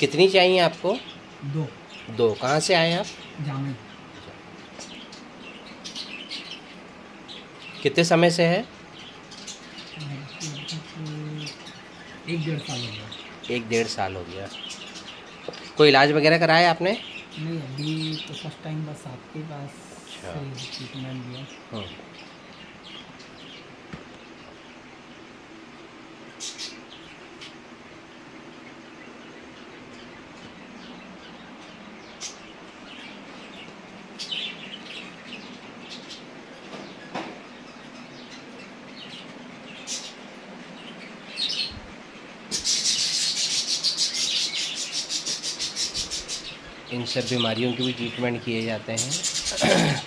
कितनी चाहिए आपको? दो। दो। कहाँ से आए आप? जामुन। कितने समय से है? एक डेढ़ साल हो गया। एक डेढ़ साल हो गया। कोई इलाज वगैरह कराया आपने? नहीं अभी तो फ़र्स्ट टाइम बस आपके पास अच्छा। ट्रीटमेंट लिया इन सब बीमारियों के भी ट्रीटमेंट किए जाते हैं।